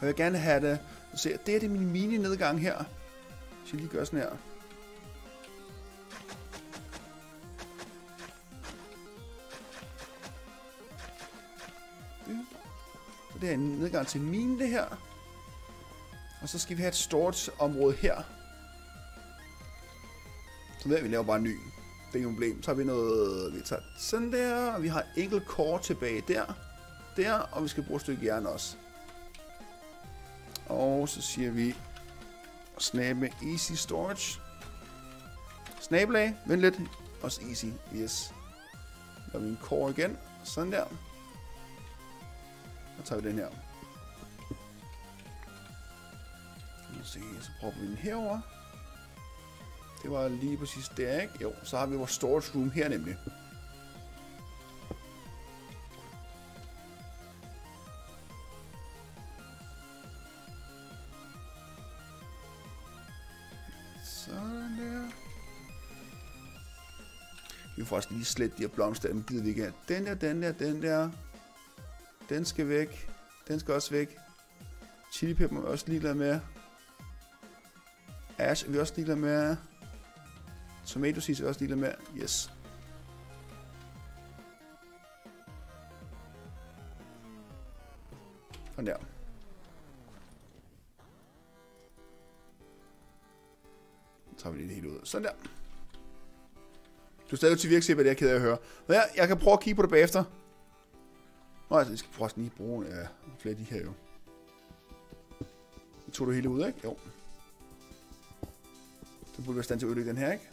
Og jeg vil gerne have det... ser, det er det min mini-nedgang her. Så jeg lige gør sådan her. Det. Så det er en nedgang til mine, det her. Og så skal vi have et stort område her. Så der vi laver bare en ny. Det er ikke problem. Så har vi noget, vi tager sådan der, og vi har enkelt core tilbage der. Der, og vi skal bruge et stykke jern også. Og så siger vi snabe easy storage. Snabelag, vent lidt. Også easy, yes. Der vi en core igen. Sådan der. Så tager vi den her. Se, så propper vi den herover. Det var lige præcis der, ikke? Jo, så har vi vores storage room her nemlig. Vi faktisk lige slette de her blomster, dem gider vi ikke have. Den der, den der, den der. Den skal væk. Den skal også væk. Chili pepper er vi også ligeglad med. Ash er vi også ligeglad med. Tomato seeds er vi også ligeglad med. Yes. Sådan der. Så tager vi lige det hele ud. Sådan der. Du er stadig til virksomhed, hvad det er ked af at høre. Nå ja, jeg kan prøve at kigge på det bagefter. Nå, altså, jeg skal prøve lige bruge ja, flere af de her jo. Det tog du hele ud, ikke? Jo. Så burde være stand til at ødelægge den her, ikke?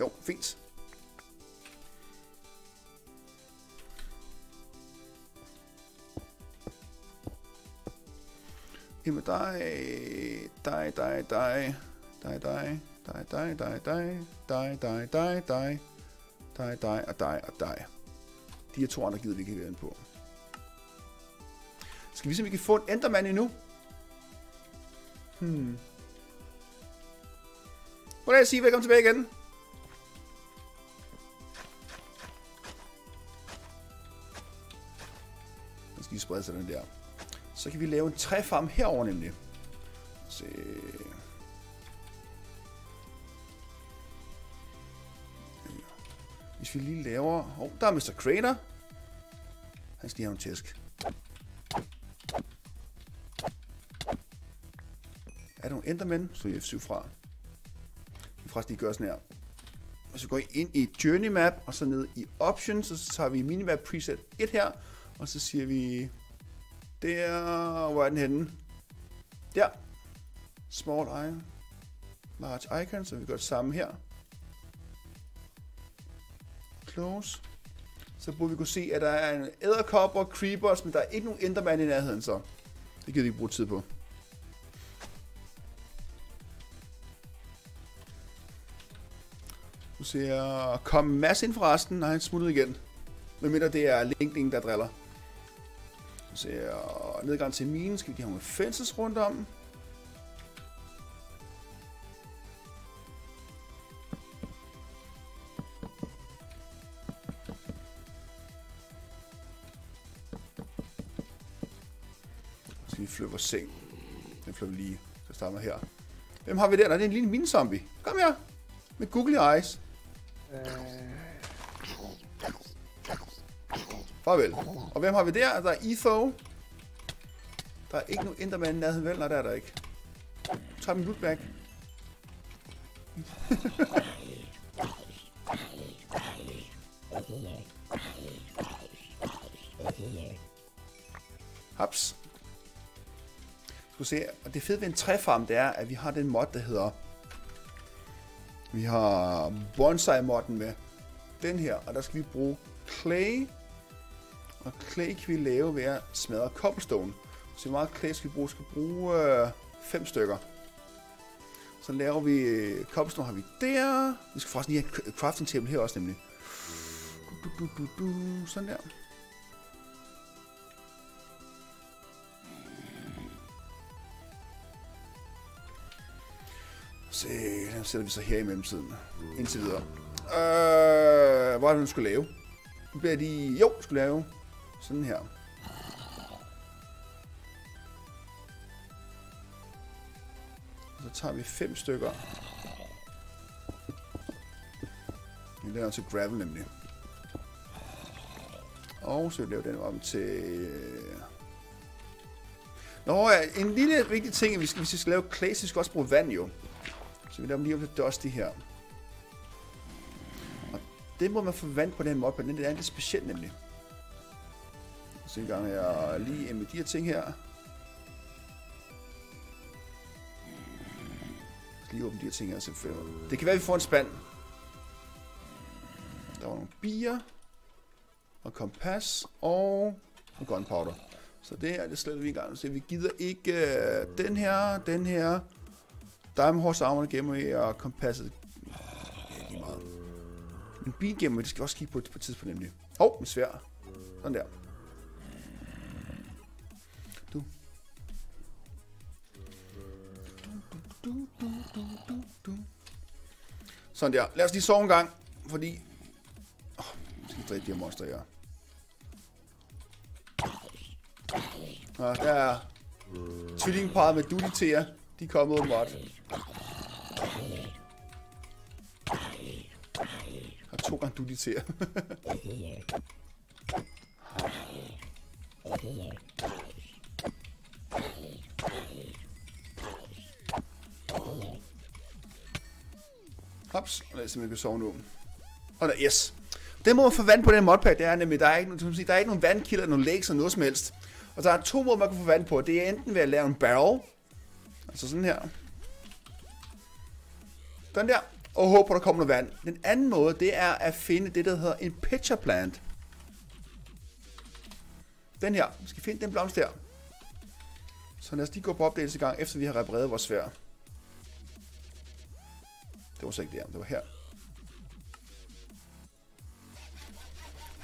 Jo, fint. Ind med dig, dig, dig, dig, dig, dig, dig, dig, dig, dig, dig, dig, dig, dig, dig, dig og dig og dig. De her to andre gider vi ikke have på. Skal vi se, om vi kan få en Enderman endnu? Hmm. Hvordan jeg sige velkommen tilbage igen? Den skal lige sprede sig den der. Så kan vi lave en træfarm herover nemlig. Se. Hvis vi lige laver... Åh, oh, der er Mr. Crater. Han skal lige have en tæsk. Er der nogle endermænd? Så er F7 fra. Vi faktisk lige gøre sådan her. Og så går I ind i Journey Map, og så ned i Options, og så tager vi Minimap Preset 1 her, og så siger vi, der, hvor er den henne? Der. Small Icon. Large Icon, så vi gør det samme her. Close. Så burde vi kunne se, at der er en æderkopper, creepers, men der er ikke nogen enderman i nærheden, så det gider vi ikke bruge tid på. Du ser, kom Mads ind fra resten, nej, han smuttede igen. Men mindre det er Linkling, der driller. Du ser, nedgang til minen, skal vi have en fences rundt om. På seng. Den flytter vi lige. Så starter her. Hvem har vi der? Der er en lille mini-zombie. Kom her. Med googly eyes. Farvel. Og hvem har vi der? Der er Etho. Der er ikke nogen Enderman i nærheden, vel? Nej, der er der ikke. Tag min loot back. Haps. Skal se, og det fede ved en træfarm, det er, at vi har den mod, der hedder... Vi har bonsai-modden med. Den her, og der skal vi bruge clay. Og clay kan vi lave ved at smadre cobblestone. Så hvor meget clay skal vi bruge? Vi skal bruge øh, fem stykker. Så laver vi øh, cobblestone har vi der. Vi skal faktisk lige have crafting table her også nemlig. Du, du, du, du, du. Sådan der. Sætter vi så her i mellemtiden. Indtil videre. Øh, hvor er det, hun skulle lave? Nu bliver de... Jo, skulle lave sådan her. så tager vi fem stykker. Vi laver til gravel nemlig. Og så laver den om til... Nå ja, en lille vigtig ting, at vi skal, hvis vi skal lave klassisk, også bruge vand jo. Så vi laver dem lige op til dusty her. Og det må man få vand på den mod, men Den er lidt speciel nemlig. Så en gang jeg lige med de her ting her. Lige åbne de her ting her selvfølgelig. Det kan være, at vi får en spand. Der var nogle bier. Og kompas. Og, gunpowder. Så det er det slet vi engang. Så vi gider ikke øh, den her, den her. Diamond Horse Armor gemmer vi, og kompasset. Ja, lige meget. Men bil gemmer det skal vi også kigge på på tidspunkt nemlig. Hov, oh, en svær. Sådan der. Du. Du, du, du, du. Sådan der. Lad os lige sove en gang, fordi... Åh, oh, jeg skal dræbe de her monster, her. Nå, der er tvillingparet med duliteer. De er kommet åbenbart. Har to gange duliteer. Hops, og lad os se, om vi kan sove nu. Og der, yes. Det må man få vand på den modpack, det er nemlig, der er ikke, som siger, der er ikke nogen vandkilder, nogen legs eller noget som helst. Og der er to måder, man kan få vand på. Det er enten ved at lave en barrel, altså sådan her. Den der, og håber, der kommer noget vand. Den anden måde, det er at finde det, der hedder en pitcher plant. Den her. Vi skal finde den blomst der. Så lad os lige gå på opdagelse i gang, efter vi har repareret vores svær. Det var så ikke der, det var her.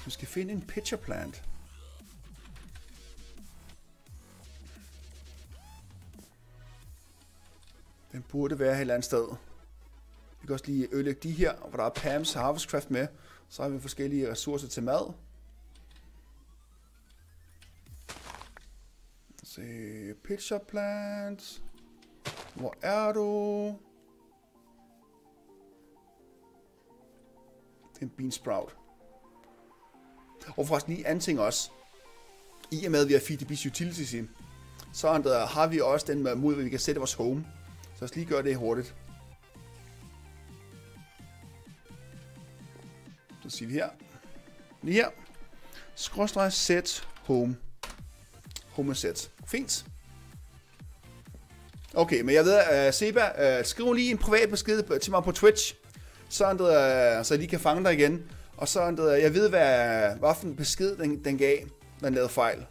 Vi skal finde en pitcher plant. Den burde være et eller andet sted. Vi kan også lige ødelægge de her, hvor der er Pam's Harvestcraft med. Så har vi forskellige ressourcer til mad. Se, pitcher plant. Hvor er du? Det er en bean sprout. Og forresten lige anden ting også. I og med, at vi har FTB's Utilities i, så der, har vi også den mod, at vi kan sætte vores home. Så lad os lige gøre det hurtigt. At sige vi her. Lige her. Skråstreg set home. Home set. Fint. Okay, men jeg ved, at uh, Seba, uh, skriv lige en privat besked til mig på Twitch, så, uh, så jeg lige kan fange dig igen. Og så, uh, jeg ved, hvad, hvad for en besked den, den gav, når den lavede fejl.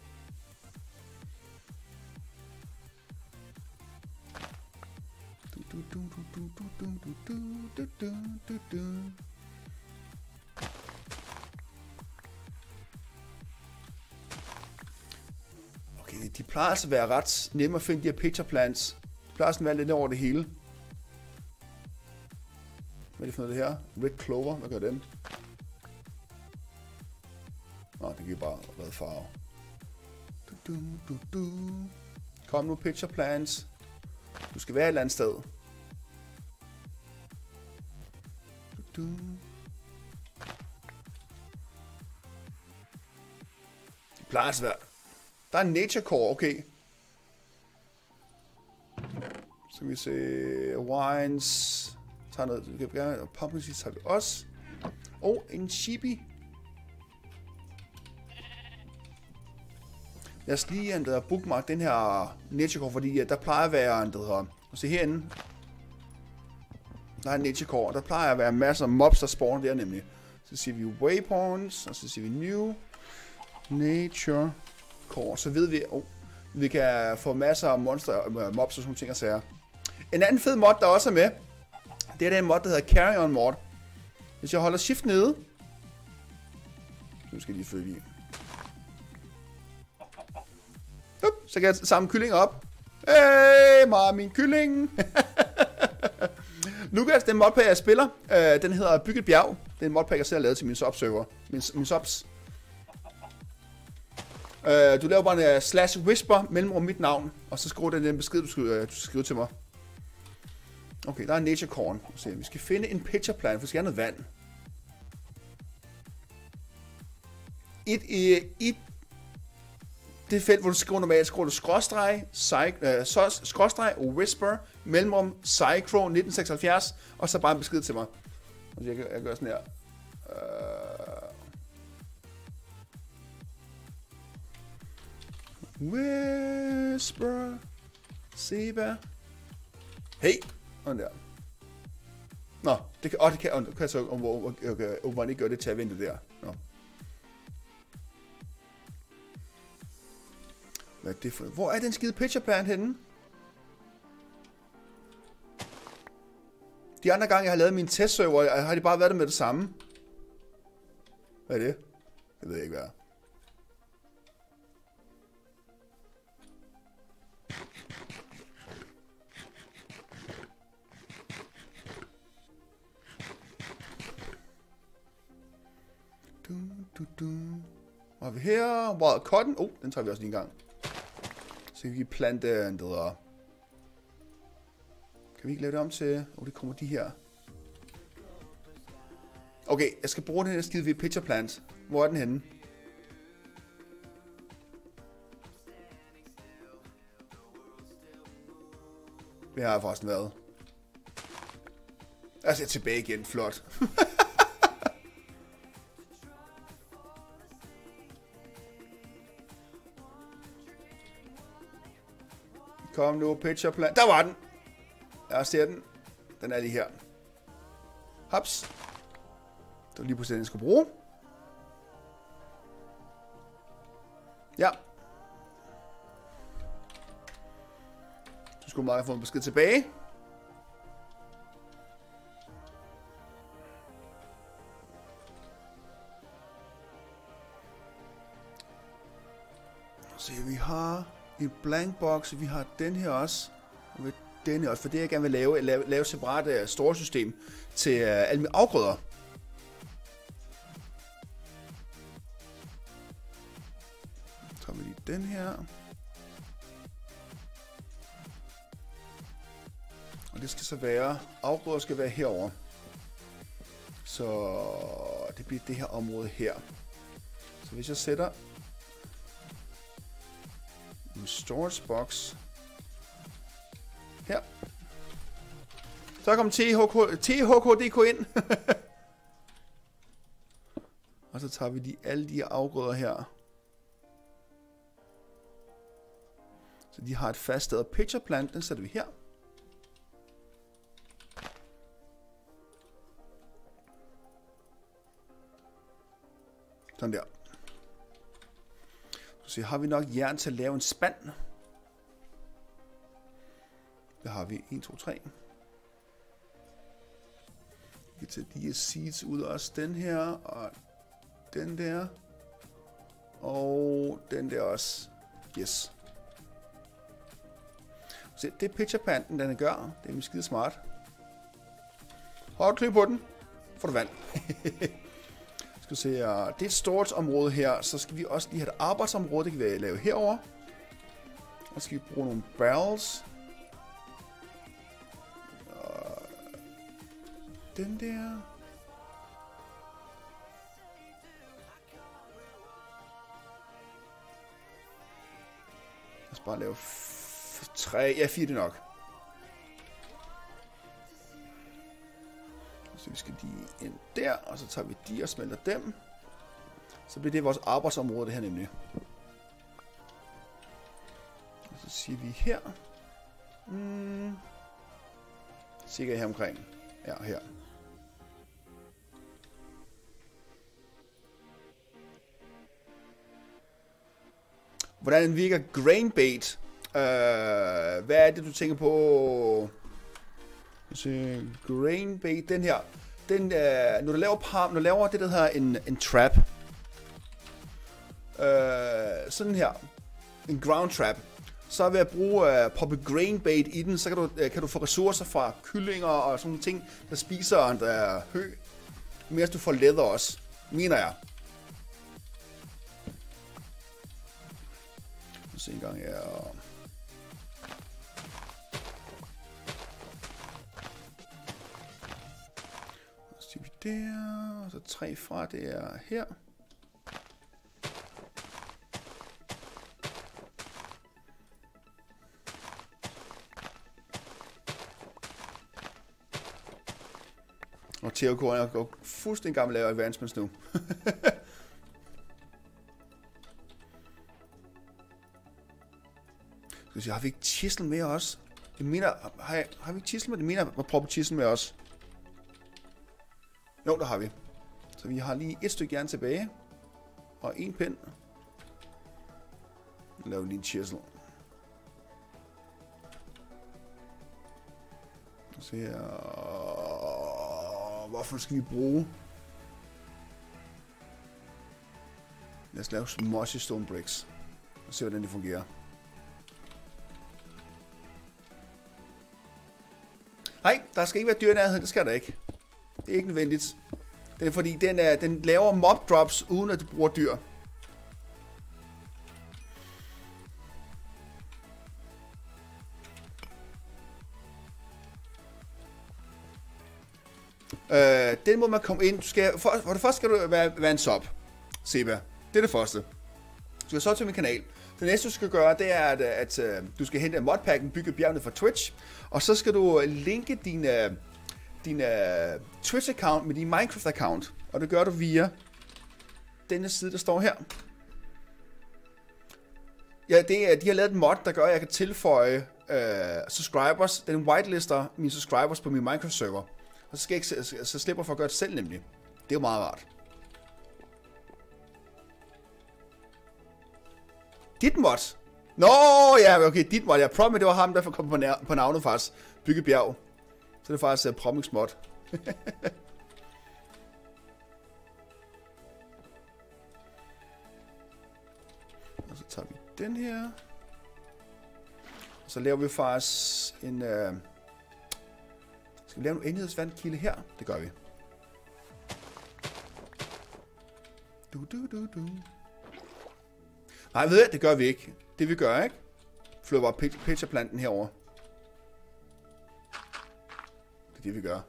Okay, de plejer altså at være ret nemme at finde de her picture plants. De plejer sådan at være lidt over det hele. Hvad er det for noget det her? Red Clover, hvad gør den? Nå, det giver bare red farve. Du, du, du, du. Kom nu, picture plants. Du skal være et eller andet sted. Du. du. Det plejer altså at være. Der er en nature core, okay. Så kan vi se wines. Tager noget, vi kan gerne, og pumpkin seeds tager vi også. Og en chibi. Lad os lige en, der bookmark den her nature core, fordi der plejer at være en, der hedder, se herinde, der er en nature core, der plejer at være masser af mobs, der spawner der nemlig. Så siger vi waypoints, og så siger vi new nature kort, Så ved vi, oh, vi kan få masser af monster, øh, mobs og sådan ting og sager. En anden fed mod, der også er med, det er den mod, der hedder Carry On Mod. Hvis jeg holder shift nede, nu skal jeg lige følge i. Up, så kan jeg samle kylling op. Hey, mig min kylling. Lukas, den modpack, jeg spiller, øh, den hedder Bygget Bjerg. Det er en modpack, jeg selv har lavet til min subserver. Min, min subs. Øh, du laver bare en uh, slash whisper mellemrum mit navn, og så skriver den den besked, du skal, uh, øh, du skal skrive til mig. Okay, der er nature corn. Så vi skal finde en pitcher plant, for vi skal have noget vand. Et, øh, i, i det felt, hvor du skriver normalt, skriver du skråstreg, uh, så, skråstreg, whisper, mellemrum, Cycro 1976, og så bare en besked til mig. Så, jeg, jeg gør sådan her. Uh, whisper, Seba. Hey, og der. Nå, det kan, oh, det kan, oh, kan jeg så åbenbart ikke gøre det til at vente der. Nå. Hvad er det for Hvor er den skide pitcher plant henne? De andre gange, jeg har lavet min testserver, har de bare været der med det samme. Hvad er det? Det ved ikke, hvad er. Du, du, Hvad har vi her? Wild cotton. Oh, den tager vi også lige en gang. Så kan vi plante en der. Kan vi ikke lave det om til... Oh, det kommer de her. Okay, jeg skal bruge den her skide ved pitcher plant. Hvor er den henne? Det har jeg forresten været. Altså, jeg er tilbage igen. Flot. Kom nu, pitcher plan. Der var den. Jeg ser den. Den er lige her. Haps. Det var lige på den, jeg skulle bruge. Ja. Du skulle meget få en besked tilbage. En blank box. Vi har den her også. Og den her også, for det jeg gerne vil lave, lave, lave separat uh, øh, store system til uh, alle mine afgrøder. Så tager vi lige den her. Og det skal så være, afgrøder skal være herover. Så det bliver det her område her. Så hvis jeg sætter en storage box. Her. Så kom THK, THKDK ind. og så tager vi de, alle de afgrøder her. Så de har et fast sted. Pitcher plant, den sætter vi her. Sådan der. Så har vi nok jern til at lave en spand. Der har vi 1, 2, 3. Vi kan tage de her seeds ud også. Den her, og den der. Og den der også. Yes. Se, det pitcherpanten, den gør. Det er skide smart. Hold du på den, får du vand. skal se, det er et stort område her, så skal vi også lige have et arbejdsområde, det kan vi lave herover. Og så skal vi bruge nogle barrels. Og den der. Lad os bare lave tre, ja fire det nok. Så vi skal lige ind der, og så tager vi de og smelter dem. Så bliver det vores arbejdsområde, det her nemlig. Og så siger vi her. Mm, cirka her omkring. Ja, her. Hvordan virker grain bait? Uh, hvad er det, du tænker på? Se, grain bait, den her. Den, uh, når du laver par, når du laver det, der hedder en, en trap. Uh, sådan her. En ground trap. Så ved at bruge uh, poppe grain bait i den, så kan du, uh, kan du få ressourcer fra kyllinger og sådan nogle ting, der spiser en uh, hø. Mens du får leather også, mener jeg. Se en gang, ja. Der, og så tre fra, det er her. Og THK er går fuldstændig gammel lave advancements nu. Skal vi se, har vi ikke chisel med os? Jeg mener, har, jeg, har vi ikke chisel med? Det mener, at proppe chisel med os. Jo, der har vi. Så vi har lige et stykke jern tilbage. Og en pind. Lav lige en chisel. Se her. Hvorfor skal vi bruge? Lad os lave mossy stone bricks. Og se, hvordan det fungerer. Nej, der skal ikke være dyr nærhed. Det skal der ikke. Det er ikke nødvendigt. Det er fordi, den, er, den laver mob drops, uden at du bruger dyr. Øh, den må man komme ind. Du skal, for, for det første skal du være, være en sub, Seba. Det er det første. Du skal så til min kanal. Det næste, du skal gøre, det er, at, at, at du skal hente modpacken Bygge bjergene fra Twitch. Og så skal du linke din, din øh, uh, Twitch-account med din Minecraft-account. Og det gør du via denne side, der står her. Ja, det er, de har lavet en mod, der gør, at jeg kan tilføje uh, subscribers. Den whitelister mine subscribers på min Minecraft-server. Og så, skal jeg ikke, så slipper for at gøre det selv nemlig. Det er jo meget rart. Dit mod? Nå, ja, okay, dit mod. Jeg prøvede, det var ham, der kom på, på navnet faktisk. Byggebjerg. Så det er faktisk uh, Promix mod. og så tager vi den her. Og så laver vi faktisk en... Uh, skal vi lave en enhedsvandkilde her? Det gør vi. Du, du, du, du. Nej, ved jeg, det gør vi ikke. Det vi gør, ikke? Flytter bare pitcherplanten herover er det, vi gør.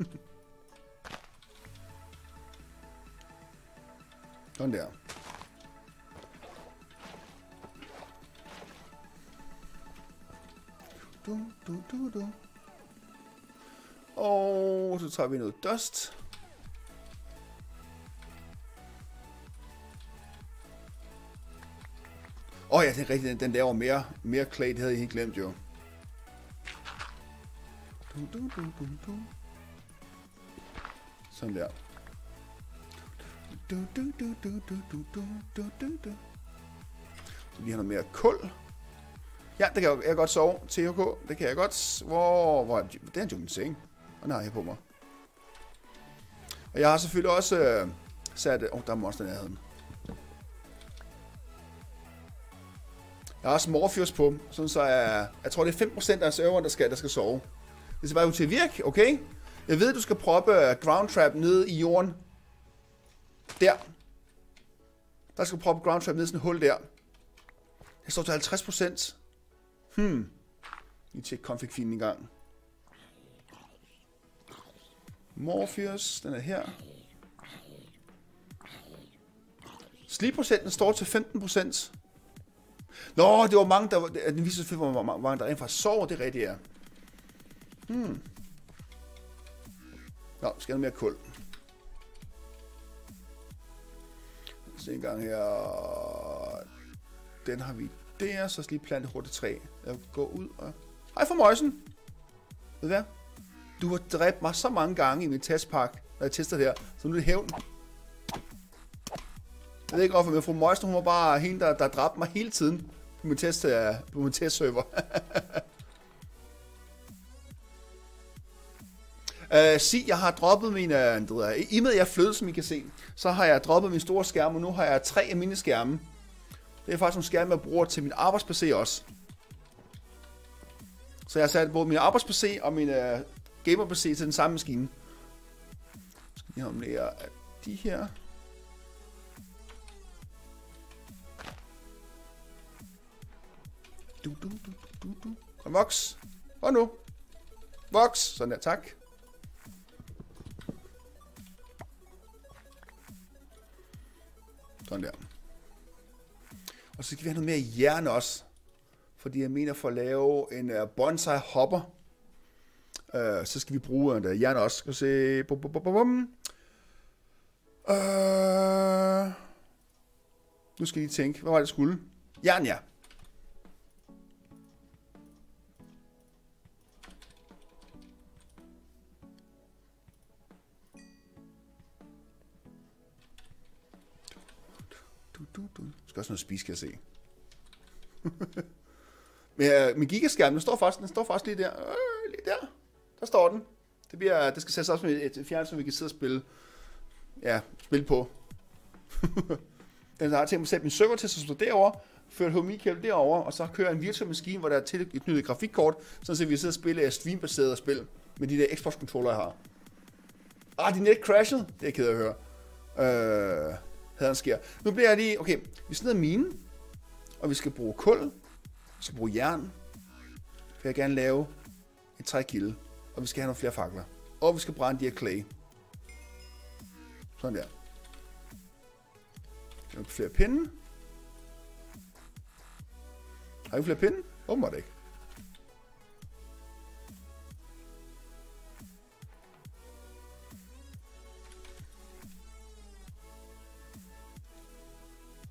Sådan der. Du, du, du, du. Og så tager vi noget dust. Åh oh, ja, det er rigtigt. Den, den laver mere, mere clay. Det havde jeg helt glemt jo. Du, du, du, du. Sådan der. Du, du, du, du, du, du, du, du, du, du. Så vi har noget mere kul. Ja, det kan jeg, jeg godt sove. THK, det kan jeg godt. Hvor, hvor det er en jungle seng. Og den har jeg på mig. Og jeg har selvfølgelig også øh, sat... Åh, oh, der er monster i nærheden. Jeg har også Morpheus på, sådan så jeg, jeg tror det er 5% af serveren, der skal, der skal sove. Det skal bare ud til at virke, okay? Jeg ved, du skal proppe øh, ground trap ned i jorden. Der. Der skal du proppe ground trap ned i sådan et hul der. Det står til 50%. Hmm. Lige tjek config-filen en gang. Morpheus, den er her. Sleep-procenten står til 15%. Nå, det var mange, der var... Den viser selvfølgelig, hvor mange, der rent faktisk sover. Det er rigtigt, ja. Hmm. Nå, skal noget mere kul. Se en gang her. Den har vi der, så skal lige plante hurtigt træ. Jeg går ud og... Hej for møjsen! Ved du hvad? Du har dræbt mig så mange gange i min testpakke, når jeg tester det her, så nu er det hævn. Jeg ved ikke hvorfor, men fru Møjsen, hun var bare hende, der, der dræbte mig hele tiden på min, test, øh, på min testserver. uh, sig, jeg har droppet mine, uh, ved, i med at jeg flød, som I kan se, så har jeg droppet min store skærm, og nu har jeg tre af mine skærme. Det er faktisk nogle skærme, jeg bruger til min arbejds-PC også. Så jeg har sat både min arbejds-PC og min øh, uh, gamer-PC til den samme maskine. Så skal jeg have mere de her. Du, du, du, du, du. Kom, voks. Og nu. Voks. Sådan der, tak. Sådan der. Og så skal vi have noget mere jern også. Fordi jeg mener for at lave en øh, bonsai hopper, øh, så skal vi bruge en uh, jern også. Skal vi se. Bum, bum, bum, bum. Øh, nu skal I lige tænke. Hvad var det, jeg skulle? Jern, ja. Skal også noget spise, kan jeg se. Men øh, min gigaskærm, den står faktisk, den står faktisk lige der. Øh, lige der. Der står den. Det, bliver, det skal sættes op med et, et fjern, vi kan sidde og spille, ja, spille på. den har tænkt mig at sætte min server til, så står derovre, føre HMI-kabel derover og så kører en virtuel maskine, hvor der er tilknyttet grafikkort, så vi sidder og spiller øh, streambaseret spil med de der Xbox-controller, jeg har. Ah, din net crashed. Det er jeg ked af at høre. Øh, havde sker. Nu bliver jeg lige... Okay, vi skal ned mine, og vi skal bruge kul, vi skal bruge jern, for jeg vil gerne lave et trækilde, og vi skal have nogle flere fakler. Og vi skal brænde de her clay. Sådan der. Nogle flere pinde. Har vi flere pinde? Åbenbart ikke.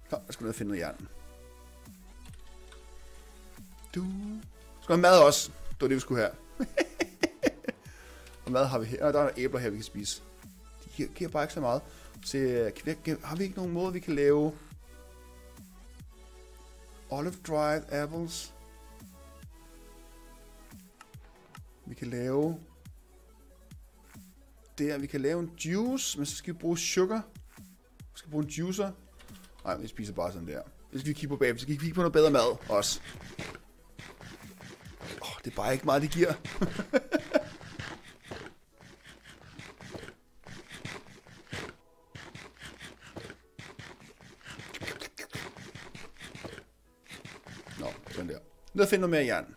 Kom, jeg skal ned og finde noget jern. Du. Skal have mad også. Det var det, vi skulle have. og mad har vi her. Og der er æbler her, vi kan spise. De giver, giver bare ikke så meget. Så kan, har vi ikke nogen måde, vi kan lave olive dried apples? Vi kan lave der, vi kan lave en juice, men så skal vi bruge sugar. Vi skal bruge en juicer. Nej, vi spiser bare sådan der. Så skal vi kigge på bagefter. Så skal vi kigge på noget bedre mad også. Åh, Oh, det er bare ikke meget, det giver. Nå, sådan der. Ned og finde noget mere jern.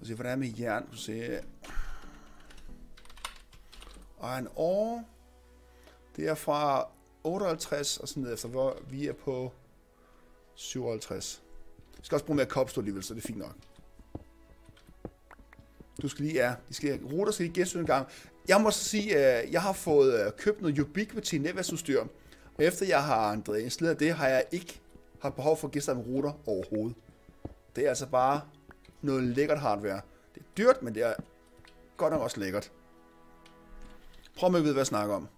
Og se, hvad der er med jern. Du ser, og en år. Det er fra 58 og sådan ned efter, hvor vi er på 57. Vi skal også bruge mere kopstol alligevel, så det er fint nok. Du skal lige, ja, de skal, ruter skal lige genstøtte en gang. Jeg må så sige, at jeg har fået øh, købt noget Ubiquiti netværksudstyr. Og efter jeg har installeret det, har jeg ikke har behov for at genstande router overhovedet. Det er altså bare noget lækkert hardware. Det er dyrt, men det er godt nok også lækkert. Prøv med at vide, hvad jeg snakker om.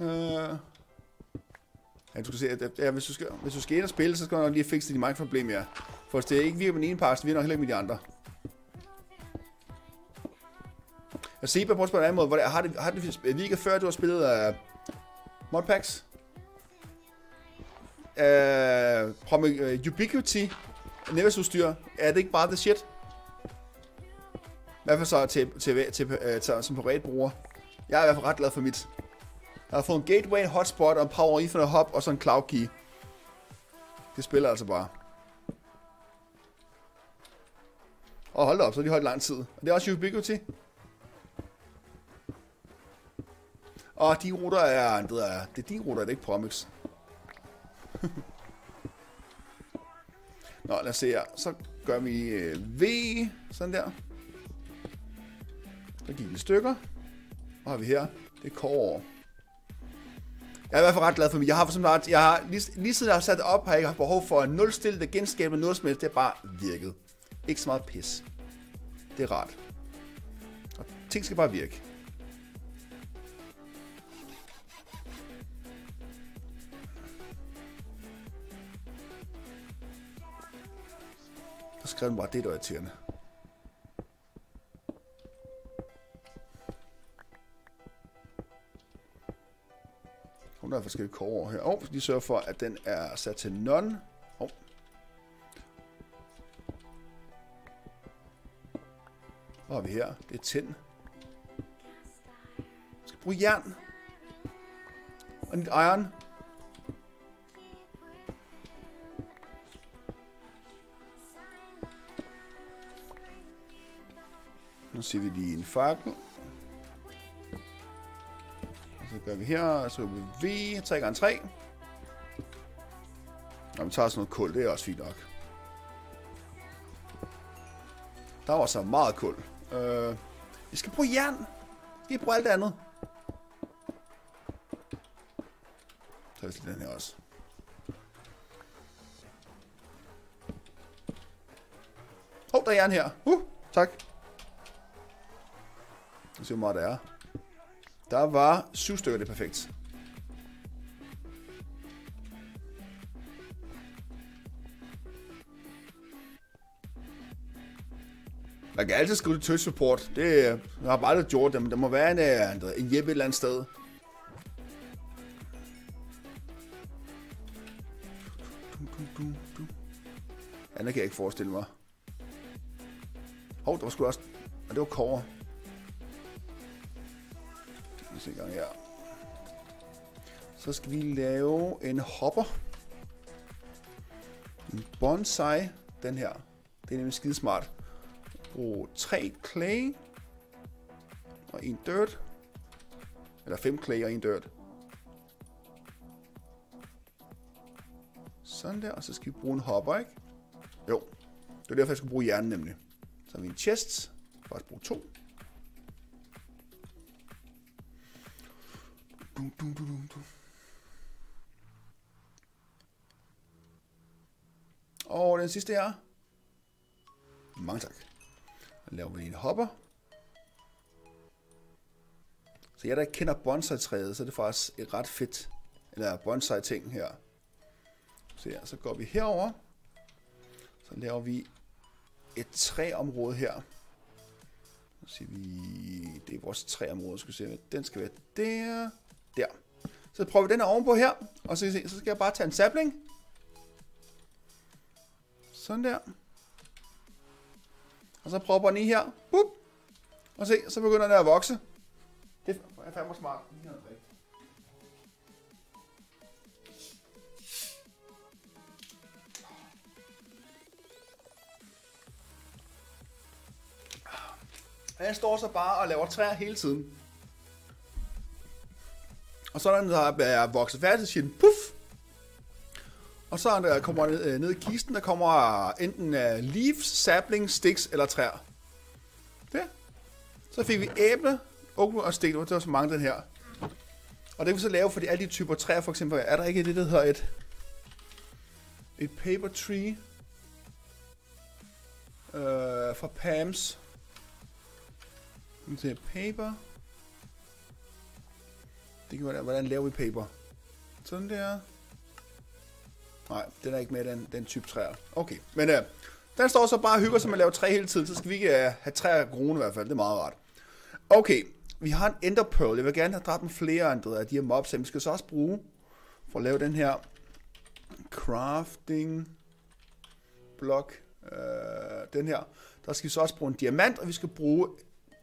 uh, ja, du skal se, at, ja, hvis, du skal, hvis du skal ind og spille, så skal du nok lige fikse dit mange problemer, ja. For hvis det ikke virker med den ene part, så virker nok heller ikke med de andre. Jeg ser på på en anden måde, hvor det, har det, har det virket før, du har spillet uh, modpacks? Uh, prøv med uh, Ubiquity netværksudstyr, er det ikke bare the shit? I hvert fald så til, til, til, øh, til, uh, til som privatbruger. Jeg er i hvert fald ret glad for mit. Jeg har fået en gateway, en hotspot og en power ethernet hub og så en cloud key. Det spiller altså bare. Og hold da op, så har de holdt lang tid. Og det er også Ubiquity. Og de ruter er, det er, det er de ruter, det er ikke Promix. Nå, lad os se her. Så gør vi øh, V, sådan der. Så giver vi stykker. Og har vi her? Det er core. Jeg er i hvert fald ret glad for mig. Jeg har for sagt, jeg har, lige, lige siden jeg har sat det op, har jeg ikke haft behov for at nulstille det, genskabe noget som helst. Det har bare virket. Ikke så meget pis. Det er rart. Og ting skal bare virke. Skrev den bare, det er irriterende. Hun har forskellige kår her. Og oh, sørger for, at den er sat til none. Oh. Hvad har vi her? Det er tænd. Vi skal bruge jern. Og lidt iron. Nu siger vi lige en fakkel. Og så gør vi her, og så vi V, 3 gange 3. Og vi tager sådan noget kul, det er også fint nok. Der var så meget kul. Øh, vi skal bruge jern. Vi skal bruge alt det andet. Så er den her også. Hov, oh, der er jern her. Uh, tak. Se, hvor meget der er. Der var syv stykker, det er perfekt. Man kan altid skrive til support. Det jeg har bare aldrig gjort det, men der må være en, øh, en, en et eller andet sted. Andet kan jeg ikke forestille mig. Hov, der var sgu også... Og det var kover. Vi gang her. Så skal vi lave en hopper. En bonsai. Den her. Det er nemlig skidesmart. Brug 3 clay. Og en dirt. Eller 5 clay og en dirt. Sådan der. Og så skal vi bruge en hopper, ikke? Jo. Det er derfor, jeg skal bruge hjernen nemlig. Så har vi en chest. Bare bruge to. Dum, dum, dum, dum, dum. Og den sidste her. Mange tak. Så laver vi en hopper. Så jeg der ikke kender bonsai-træet, så er det faktisk et ret fedt, eller bonsai-ting her. Så ja, så går vi herover. Så laver vi et træområde her. Så siger vi, det er vores træområde, skal vi se, den skal være der, der. Så prøver vi den her ovenpå her, og så, se, så skal jeg bare tage en sapling. Sådan der. Og så propper den i her. Boop. Og se, så begynder den at vokse. Det er fandme smart. Han står så bare og laver træer hele tiden. Og så er der, der er vokset færdig, så siger den puff. Og så der kommer ned, øh, ned i kisten, der kommer enten øh, leaves, sapling, sticks eller træer. Der. Så fik vi æble, okra og stik. Det var så mange den her. Og det kan vi så lave, fordi alle de typer træer, for eksempel, er der ikke det, der hedder et, et paper tree øh, fra Pams. Se paper. Det kan være, hvordan laver vi paper? Sådan der. Nej, den er ikke med, den, den type træer. Okay, men øh, den står så bare og hygger sig med at lave træ hele tiden, så skal vi ikke øh, have træer grune i hvert fald. Det er meget rart. Okay, vi har en ender pearl. Jeg vil gerne have dræbt en flere andre af de her mobs, vi skal så også bruge for at lave den her crafting block. Øh, den her. Der skal vi så også bruge en diamant, og vi skal bruge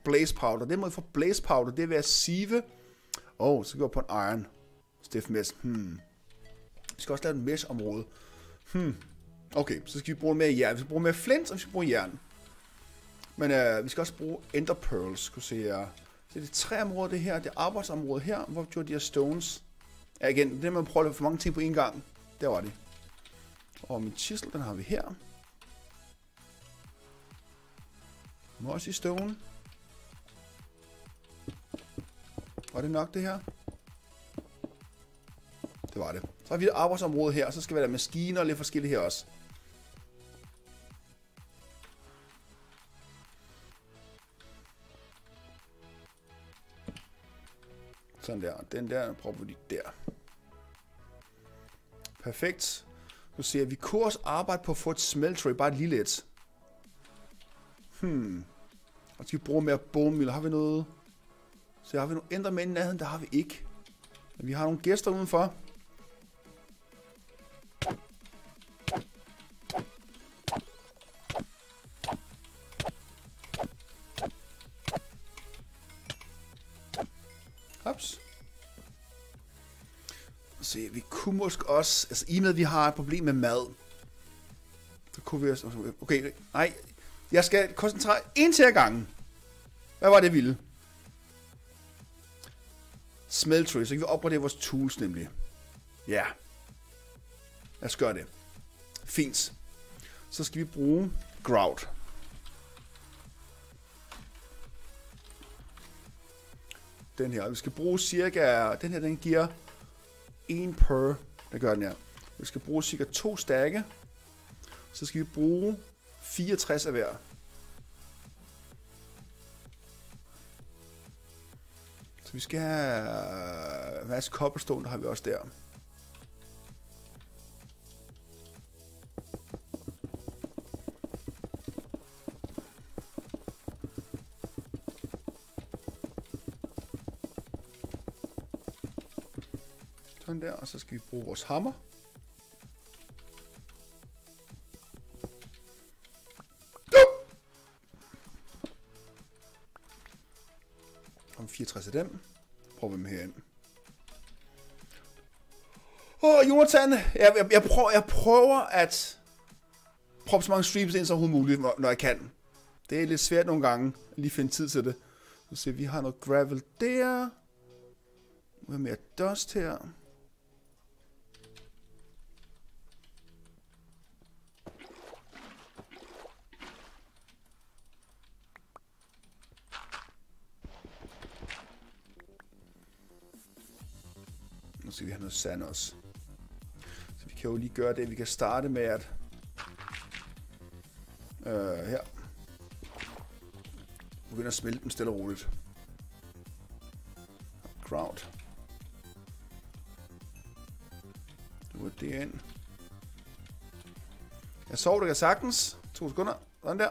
blaze powder. Det måde for blaze powder, det vil at sive. Åh, oh, så går på en iron. Stiff mess. Hmm. Vi skal også lave et mesh-område. Hmm. Okay, så skal vi bruge mere jern. Vi skal bruge mere flint, og vi skal bruge jern. Men øh, vi skal også bruge ender pearls. skulle se her. Så det er tre områder det her. Det er arbejdsområdet her, hvor vi gjorde de her stones. Ja, igen, det er man prøver at lave for mange ting på én gang. Der var det. Og min chisel, den har vi her. Mossy stone. Var det nok det her? Det var det. Så har vi et arbejdsområde her, og så skal vi have maskiner og lidt forskellige her også. Sådan der. Den der prøver vi der. Perfekt. Nu ser vi, vi kunne også arbejde på at få et smeltery, bare et lille et. Hmm. Og skal vi bruge mere bone meal? Har vi noget? Så har vi nogle endermænd i nærheden, der har vi ikke. Men vi har nogle gæster udenfor. Hops. Se, vi kunne måske også, altså i med, at vi har et problem med mad, så kunne vi også, okay, nej, jeg skal koncentrere en til ad gangen. Hvad var det vilde? Smeltery, så kan vi opgradere vores tools nemlig. Ja. Lad os gøre det. Fint. Så skal vi bruge grout. Den her. Vi skal bruge cirka... Den her, den giver 1 per. Det gør den her. Vi skal bruge cirka to stakke. Så skal vi bruge 64 af hver. Så vi skal have øh, en masse cobblestone, der har vi også der. Sådan der, og så skal vi bruge vores hammer. 50 af dem. Prøver dem herind. Åh, oh, Jonathan, jeg, jeg, jeg, prøver, jeg prøver at proppe så mange streams ind som muligt, når, når jeg kan. Det er lidt svært nogle gange, at lige finde tid til det. Så se, vi har noget gravel der. Hvad mere dust her? Nu sand også. Så vi kan jo lige gøre det. Vi kan starte med at... Øh, her. Begynde at smelte dem stille og roligt. Crowd. Nu er det ind. Jeg sover, det kan sagtens. To sekunder. Sådan der.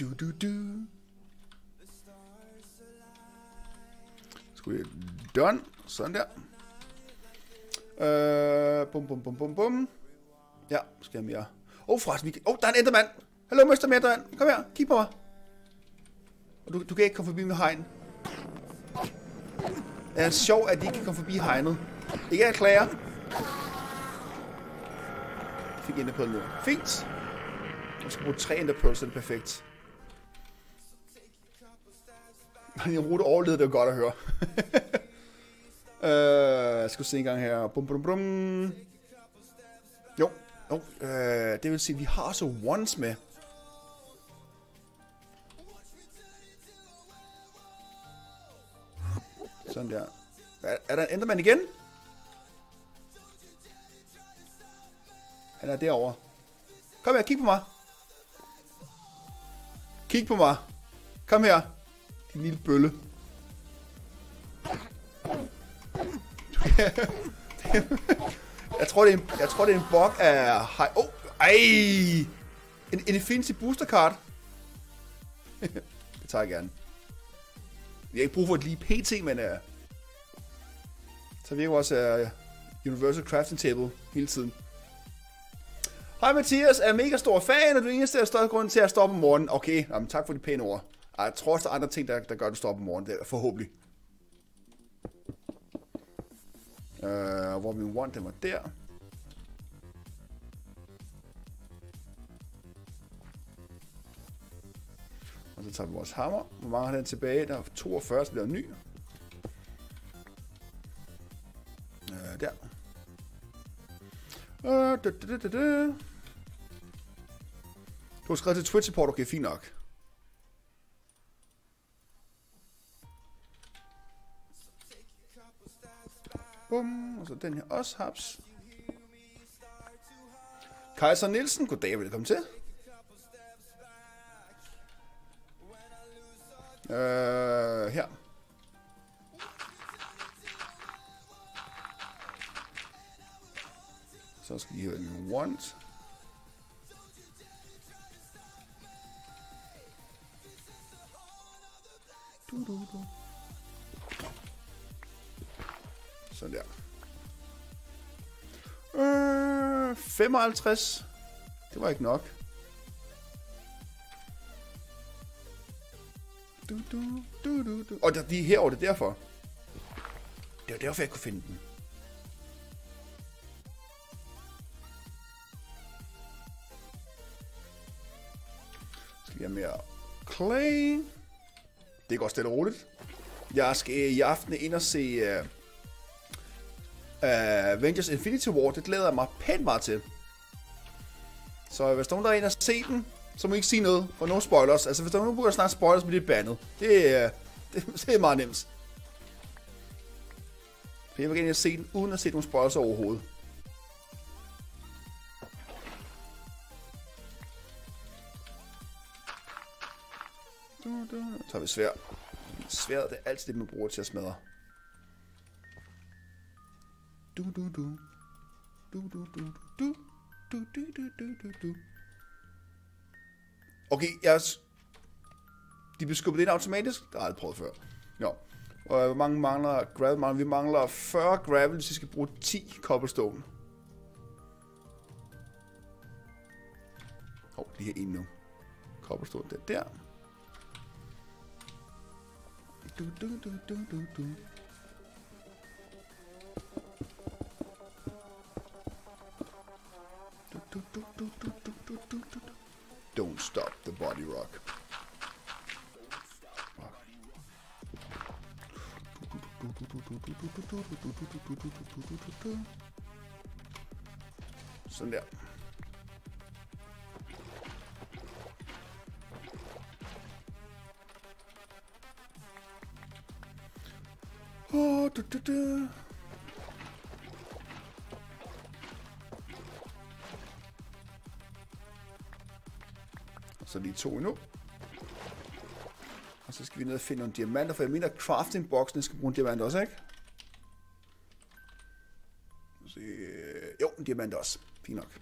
Du, du, du. Skulle jeg... done. Sådan der. Øh, bum, bum, bum, bum, bum. Ja, skal jeg mere. Åh, oh, forresten, vi kan... Åh, oh, der er en endermand. Hallo, Mr. Endermand. Kom her, kig på mig. Og du, du kan ikke komme forbi med hegn. Det er sjovt, at de ikke kan komme forbi hegnet. Ikke at klager. Fik ender på nu. Fint. Jeg skal bruge tre ender på, så det er perfekt. En rute overlevede, det var godt at høre. øh, jeg skal se en gang her. Bum, bum, bum. Jo, jo øh, det vil sige, at vi har så ones med. Sådan der. Er, er der en Enderman igen? Han er derovre. Kom her, kig på mig. Kig på mig. Kom her. En lille bølle. jeg tror, det er en, jeg tror, det er en bug af... Hej. Oh, ej! En, en Infinity Booster Card. det tager jeg gerne. Vi har ikke brug for et lige PT, men... Uh, så virker også uh, øh, Universal Crafting Table hele tiden. Hej Mathias, er mega stor fan, og du er eneste, der er grund til at stoppe om morgenen. Okay, jamen, tak for de pæne ord. Ej, jeg tror også, der er andre ting, der, der gør, at du står op om morgenen. Det er forhåbentlig. Uh, hvor min one, den var der. Og så tager vi vores hammer. Hvor mange har den tilbage? Der er 42, så bliver ny. Øh, der. Øh, uh, da, da, da, da. Du har skrevet til Twitch support, okay, fint nok. Bum, og så den her også, haps. Kaiser Nielsen, goddag, velkommen til. Øh, her. Så skal vi have en want. Du, du, du. Sådan der. Øh, 55. Det var ikke nok. Du, du, du, du, du. Og de er herovre, det er derfor. Det var derfor, jeg kunne finde den. Vi have mere clay. Det går stille og roligt. Jeg skal i aften ind og se uh, uh, Avengers Infinity War. Det glæder jeg mig pænt meget til. Så hvis nogen der er inde og se den, så må I ikke sige noget, for nogen spoilers. Altså hvis der er nogen, der snakke spoilers, med det bandet. Det, uh, det, det er meget nemt. For jeg vil gerne se den, uden at se nogle spoilers overhovedet. Så tager vi svær. Sværet det er altid det, man bruger til at smadre. Du, du, du. Du, du, du, du. Du, du, du, du, du, du. Okay, jeg... De bliver skubbet ind automatisk. Det har jeg aldrig prøvet før. Nå. Og hvor mange mangler gravel? Mangler? Vi mangler 40 gravel, hvis vi skal bruge 10 cobblestone. Åh, oh, lige en nu. Cobblestone der. Der. Du, du, du, du, du, du. Don't stop the body rock. Sådan der. Oh, ah, du, du, du. Så lige to endnu. Og så skal vi ned og finde nogle diamanter, for jeg mener, at crafting boxen skal bruge en diamant også, ikke? Så, øh, jo, en diamant også. Fint nok.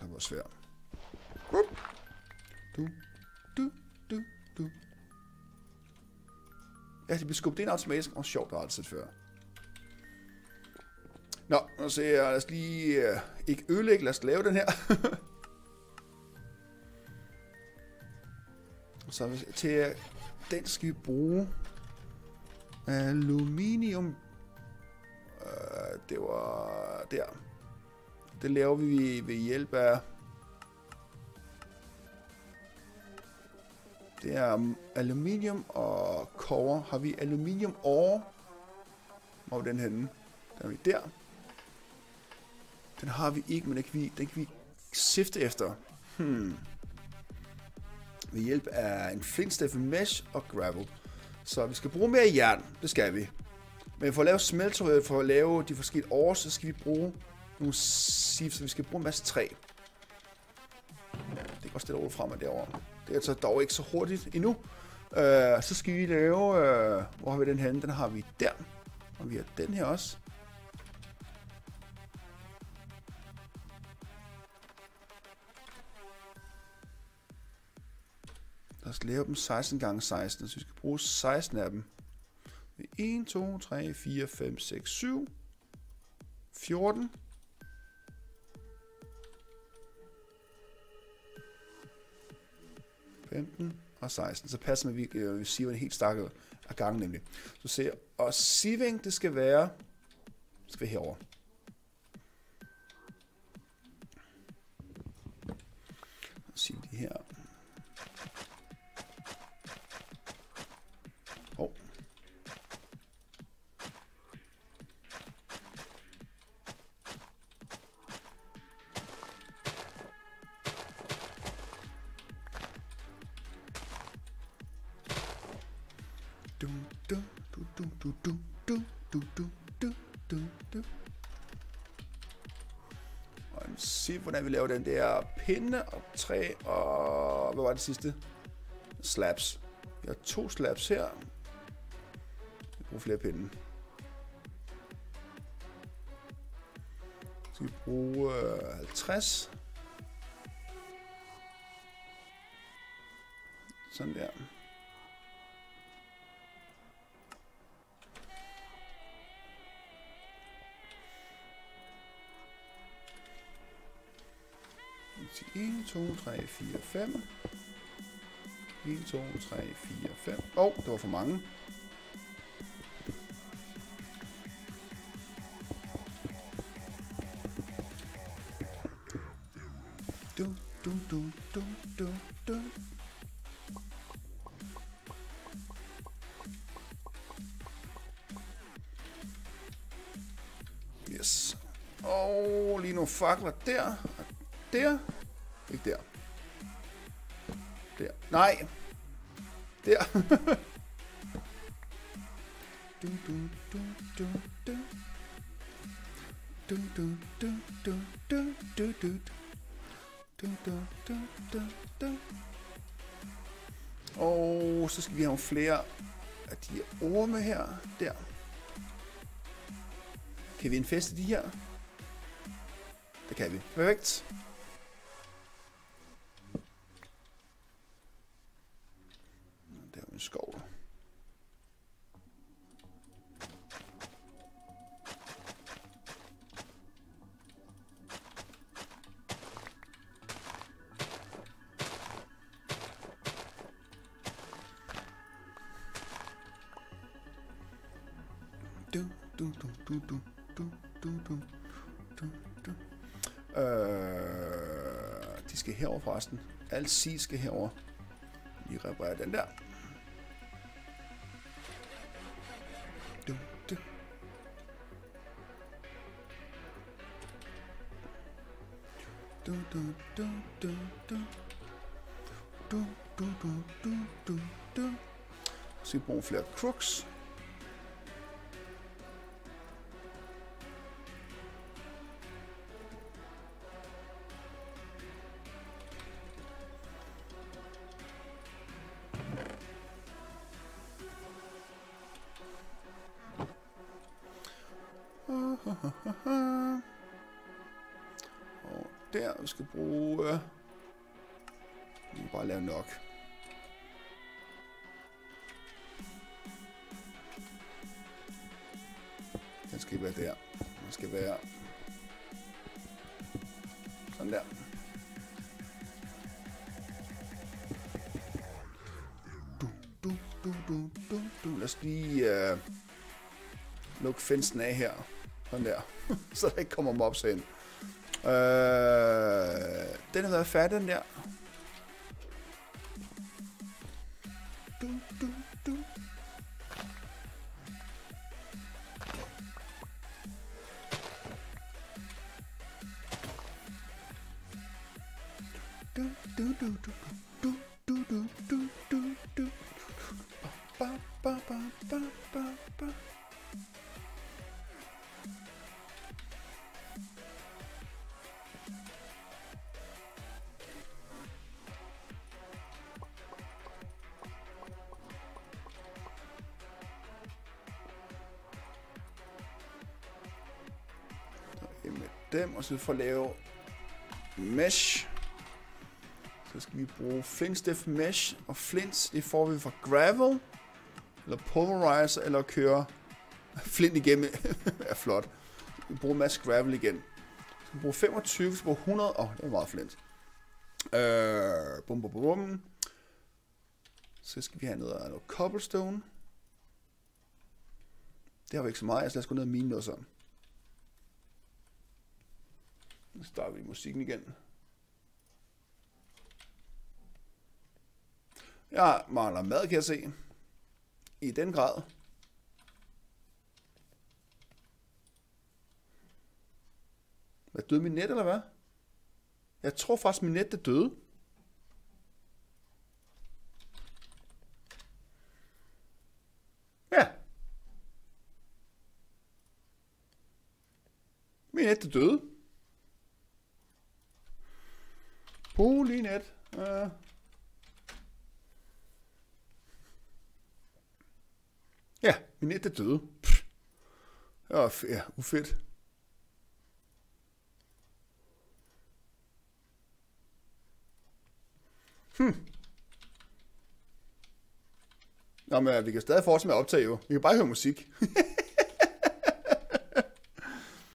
Det var svært. Du, du, du, du. Ja, det blev skubbet ind automatisk. Åh, oh, sjovt, der har jeg aldrig set før. Nå, nu ser jeg, lad os lige øh, ikke ødelægge, lad os lave den her. Så til øh, den skal vi bruge aluminium. Øh, det var der. Det laver vi ved hjælp af Det er aluminium og kover. Har vi aluminium over? Hvor er den henne? Den er vi der. Den har vi ikke, men den kan vi, den kan vi sifte efter. Hmm. Ved hjælp af en flintstaffe mesh og gravel. Så vi skal bruge mere jern. Det skal vi. Men for at lave smelter, for at lave de forskellige ore, så skal vi bruge nogle sifter. Så vi skal bruge en masse træ. Det går stille roligt frem derovre. Det er altså dog ikke så hurtigt endnu. Uh, så skal vi lave... Uh, hvor har vi den her? Den har vi der. Og vi har den her også. Skal lave dem 16 gange 16, så vi skal bruge 16 af dem. 1, 2, 3, 4, 5, 6, 7, 14, 15 og 16. Så passer med, at øh, vi øh, siver en helt stakket af gangen nemlig. Så ser og siving, det skal være, det skal være herover. Siv de her hvordan vi laver den der pinde og træ og... Hvad var det sidste? Slabs. Vi har to slabs her. Vi bruger flere pinde. Så skal vi bruge 50. Sådan der. 2, 3, 4, 5. 1, 2, 3, 4, 5. Åh, oh, det var for mange. Du, du, du, du, du, du. Yes. Og lige nogle fakler der. Og der. Ikke der. Der. Nej. Der. du, du, du, du, du. Du, du, du, du, du, du, du. Du, du, du, du, du. Og så skal vi have flere af de her orme her. Der. Kan vi infeste de her? Det kan vi. Perfekt. Forresten. Alt sig skal herover. Vi reparerer den der. Du, du. Du, du, du, du, du. Du, du, du, du, du, du. Så vi bruger flere crooks. Og der, vi skal bruge... øh, Vi kan bare lave nok. Den skal være der. Den skal være... Sådan der. Du, du, du, du, du, du. Lad os lige... Øh, lukke fensen af her. Sådan der. så der ikke kommer mobs ind. Øh, den har været færdig, den der. Dem, for at lave mesh, så skal vi bruge flintstiff mesh, og flint, det får vi fra gravel, eller pulverizer, eller køre flint igennem, er flot. Vi bruger en masse gravel igen. Så vi bruger 25, så vi bruger 100, åh, oh, det er meget flint. Øh, bum, bum, bum, bum. Så skal vi have noget, noget cobblestone. Det har vi ikke så meget, så lad os gå ned og mine noget sådan. Nu starter vi musikken igen. Jeg mangler mad, kan jeg se. I den grad. Hvad døde min net, eller hvad? Jeg tror faktisk, min net er døde. Ja. Min net er døde. Polinet. Uh. Ja, min net er døde. Pff. Ja, ufedt. Hmm. Nå, men vi kan stadig fortsætte med at optage jo. Vi kan bare høre musik.